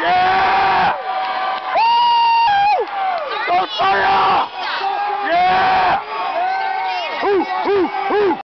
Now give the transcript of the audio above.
Yeah! Woo! Go Fire! Yeah! Woo, woo, woo!